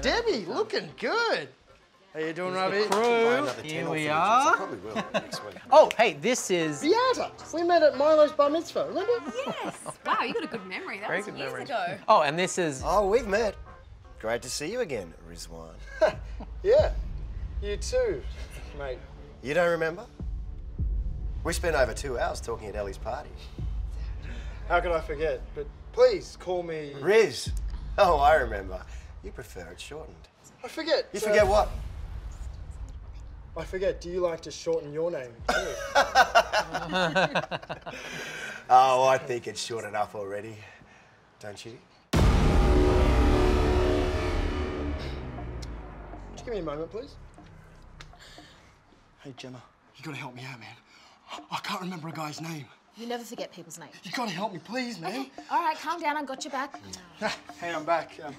Debbie, looking good. How you doing, Robbie? Crew. Here we are. Probably will next week. Oh, hey, this is. Beata. We met at Milo's bar mitzvah, remember? Yes. Wow, you got a good memory. That Very was good years memory. ago. Oh, and this is. Oh, we've met. Great to see you again, Rizwan. Yeah. You too, mate. You don't remember? We spent over two hours talking at Ellie's party. How could I forget? But please call me. Riz. Oh, I remember. You prefer it shortened. I forget. You uh, forget what? I forget. Do you like to shorten your name too? Oh, I think it's short enough already. Don't you? Just give me a moment, please. Hey, Gemma, you gotta help me out, man. I can't remember a guy's name. You never forget people's names. You gotta help me, please, man. Okay. All right, calm down. I got your back. hey, I'm back. Um,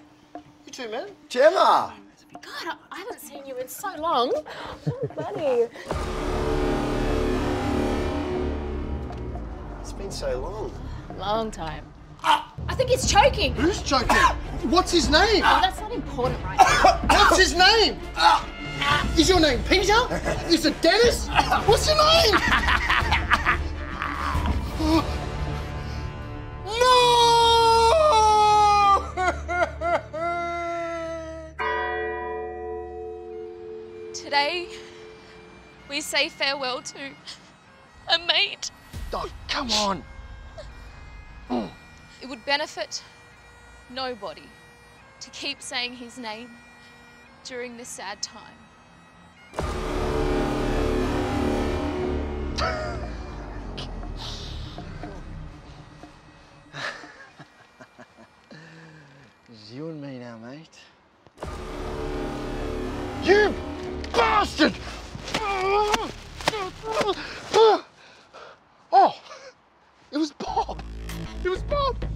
you too, man. Gemma! God, I- haven't seen you in so long. Oh, buddy. It's been so long. Long time. I think he's choking. Who's choking? What's his name? Oh, that's not important right now. What's his name? Is your name Peter? Is it Dennis? What's your name? Today, we say farewell to a mate. Oh, come on. Mm. It would benefit nobody to keep saying his name during this sad time. It's you and me now, mate. You bastard! Oh, it was Bob. It was Bob.